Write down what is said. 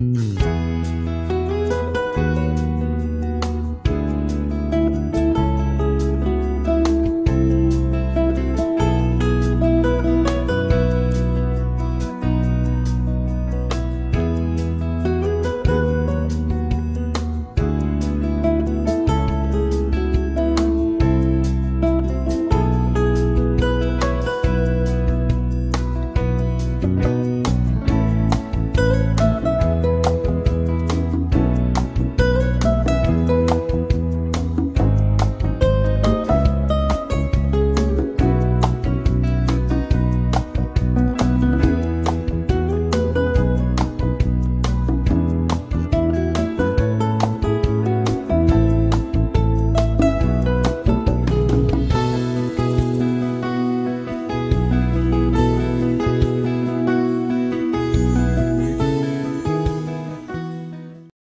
Mm.